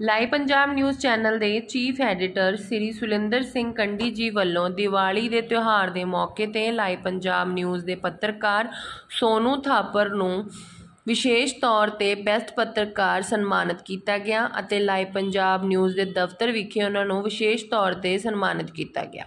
Live Punjab news channel ਦੇ chief editor Shri Sulinder Singh Kandi ji ਵੱਲੋਂ ਦੀਵਾਲੀ ਦੇ ਤਿਉਹਾਰ ਦੇ ਮੌਕੇ ਤੇ ਲਾਈਵ ਪੰਜਾਬ ਨਿਊਜ਼ ਦੇ ਪੱਤਰਕਾਰ ਸੋਨੂ ਥਾਪਰ ਨੂੰ ਵਿਸ਼ੇਸ਼ ਤੌਰ ਤੇ ਬੈਸਟ ਪੱਤਰਕਾਰ ਸਨਮਾਨਿਤ ਕੀਤਾ ਗਿਆ ਅਤੇ ਲਾਈਵ ਪੰਜਾਬ ਨਿਊਜ਼ ਦੇ ਦਫ਼ਤਰ ਵਿਖੇ ਉਹਨਾਂ ਨੂੰ ਵਿਸ਼ੇਸ਼ ਤੌਰ ਤੇ ਸਨਮਾਨਿਤ ਕੀਤਾ ਗਿਆ।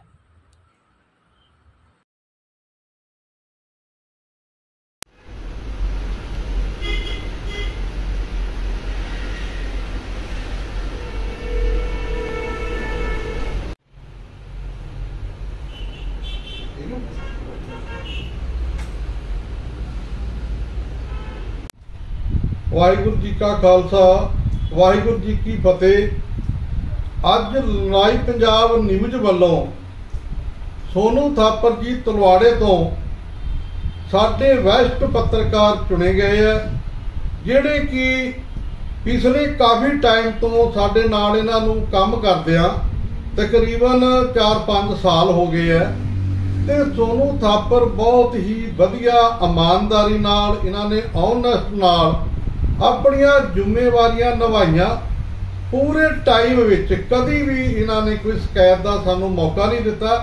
ਵਾਹਿਗੁਰੂ ਜੀ ਕਾ ਖਾਲਸਾ, ਵਾਹਿਗੁਰੂ ਜੀ ਕੀ ਫਤਿਹ। ਅੱਜ ਲਾਈਵ ਪੰਜਾਬ ਨਿਊਜ਼ ਵੱਲੋਂ ਸੋਨੂ ਥਾਪਰ ਜੀ ਤਲਵਾੜੇ ਤੋਂ ਸਾਡੇ ਵੈਸਟ ਪੱਤਰਕਾਰ ਚੁਣੇ ਗਏ ਆ, ਜਿਹੜੇ ਕਿ ਪਿਛਲੇ ਕਾਫੀ ਟਾਈਮ ਤੋਂ ਸਾਡੇ ਨਾਲ ਇਹਨਾਂ ਨੂੰ ਕੰਮ ਕਰਦੇ ਆ, ਤਕਰੀਬਨ 4-5 ਸਾਲ ਹੋ ਗਏ ਆ। ਤੇ ਸੋਨੂ ਥਾਪਰ ਬਹੁਤ ਹੀ ਵਧੀਆ ਇਮਾਨਦਾਰੀ ਨਾਲ ਇਹਨਾਂ ਨੇ ਓਨੈਸਟ ਨਾਲ ਆਪਣੀਆਂ ਜ਼ਿੰਮੇਵਾਰੀਆਂ ਨਿਭਾਈਆਂ। ਪੂਰੇ ਟਾਈਮ ਵਿੱਚ ਕਦੀ ਵੀ ਇਹਨਾਂ ਨੇ ਕੋਈ ਸ਼ਿਕਾਇਤ ਦਾ ਸਾਨੂੰ ਮੌਕਾ ਨਹੀਂ ਦਿੱਤਾ।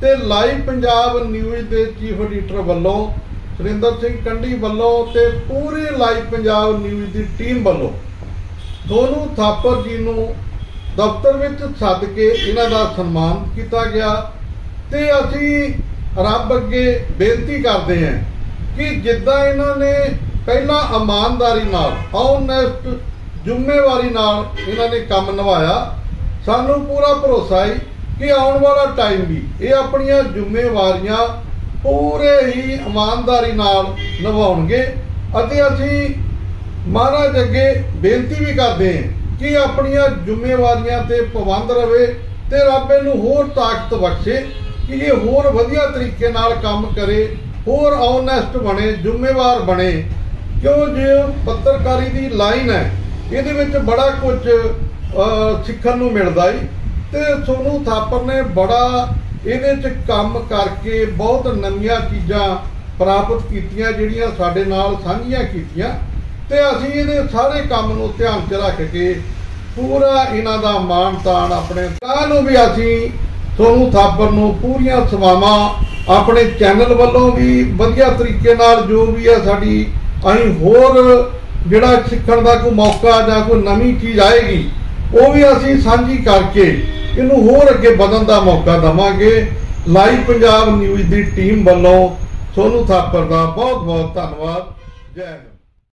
ਤੇ ਲਾਈਵ ਪੰਜਾਬ ਨਿਊਜ਼ ਦੇ ਚੀਫ ਐਡੀਟਰ ਵੱਲੋਂ, ਸੁਰਿੰਦਰ ਸਿੰਘ ਕੰਢੀ ਵੱਲੋਂ ਤੇ ਪੂਰੇ ਲਾਈਵ ਪੰਜਾਬ ਨਿਊਜ਼ ਦੀ ਟੀਮ ਵੱਲੋਂ ਦੋਨੋਂ ਥਾਪਰ ਜੀ ਨੂੰ ਦਫ਼ਤਰ ਵਿੱਚ ਸੱਦ ਕੇ ਇਹਨਾਂ ਦਾ ਸਨਮਾਨ ਕੀਤਾ ਗਿਆ। ਤੇ ਅਸੀਂ ਰੱਬ ਅੱਗੇ ਬੇਨਤੀ ਕਰਦੇ ਹਾਂ ਕਿ ਜਿੱਦਾਂ ਇਹਨਾਂ ਨੇ ਪਹਿਲਾਂ ਇਮਾਨਦਾਰੀ ਨਾਲ ਓਨੈਸਟ ਜ਼ਿੰਮੇਵਾਰੀ ਨਾਲ ਇਹਨਾਂ ਨੇ ਕੰਮ ਨਿਭਾਇਆ, ਸਾਨੂੰ ਪੂਰਾ ਭਰੋਸਾ ਹੈ ਕਿ ਆਉਣ ਵਾਲਾ ਟਾਈਮ ਵੀ ਇਹ ਆਪਣੀਆਂ ਜ਼ਿੰਮੇਵਾਰੀਆਂ ਪੂਰੇ ਹੀ ਇਮਾਨਦਾਰੀ ਨਾਲ ਨਿਭਾਉਣਗੇ ਅਤੇ ਅਸੀਂ ਮਹਾਰਾਜ ਅੱਗੇ ਬੇਨਤੀ ਵੀ ਕਰਦੇ ਹਾਂ ਕਿ ਆਪਣੀਆਂ ਜ਼ਿੰਮੇਵਾਰੀਆਂ ਤੇ ਪਾਬੰਦ ਰਵੇ ਤੇ ਰੱਬ ਇਹਨੂੰ ਹੋਰ ਤਾਕਤ ਬਖਸ਼ੇ ਕਿ ਇਹ ਹੋਰ ਵਧੀਆ ਤਰੀਕੇ ਨਾਲ ਕੰਮ ਕਰੇ, ਹੋਰ ਓਨੈਸਟ ਬਣੇ, ਜ਼ਿੰਮੇਵਾਰ ਬਣੇ। ਕਿਉਂ ਜੇ ਪੱਤਰਕਾਰੀ ਦੀ ਲਾਈਨ ਹੈ, ਇਹਦੇ ਵਿੱਚ ਬੜਾ ਕੁਝ ਸਿੱਖਣ ਨੂੰ ਮਿਲਦਾ ਈ। ਤੇ ਸੋਨੂ ਥਾਪਰ ਨੇ ਬੜਾ ਇਹਦੇ 'ਚ ਕੰਮ ਕਰਕੇ ਬਹੁਤ ਨਵੀਆਂ ਚੀਜ਼ਾਂ ਪ੍ਰਾਪਤ ਕੀਤੀਆਂ, ਜਿਹੜੀਆਂ ਸਾਡੇ ਨਾਲ ਸਾਂਝੀਆਂ ਕੀਤੀਆਂ। ਤੇ ਅਸੀਂ ਇਹਦੇ ਸਾਰੇ ਕੰਮ ਨੂੰ ਧਿਆਨ 'ਚ ਰੱਖ ਕੇ ਪੂਰਾ ਇਹਨਾਂ ਦਾ ਮਾਣ ਤਾਣ ਆਪਣੇ ਕਾਹ ਨੂੰ ਵੀ ਅਸੀਂ ਸੋਨੂ ਥਾਪਰ ਨੂੰ ਪੂਰੀਆਂ ਸੇਵਾਵਾਂ ਆਪਣੇ ਚੈਨਲ ਵੱਲੋਂ ਵੀ ਵਧੀਆ ਤਰੀਕੇ ਨਾਲ ਜੋ ਵੀ ਆ ਸਾਡੀ, ਅਸੀਂ ਹੋਰ ਜਿਹੜਾ ਸਿੱਖਣ ਦਾ ਕੋਈ ਮੌਕਾ ਜਾਂ ਕੋਈ ਨਵੀਂ ਚੀਜ਼ ਆਏਗੀ, ਉਹ ਵੀ ਅਸੀਂ ਸਾਂਝੀ ਕਰਕੇ ਇਹਨੂੰ ਹੋਰ ਅੱਗੇ ਵਧਣ ਦਾ ਮੌਕਾ ਦਵਾਂਗੇ। ਲਾਈਵ ਪੰਜਾਬ ਨਿਊਜ਼ ਦੀ ਟੀਮ ਵੱਲੋਂ ਸੋਨੂ ਥਾਪਰ ਦਾ ਬਹੁਤ ਬਹੁਤ ਧੰਨਵਾਦ। ਜੈ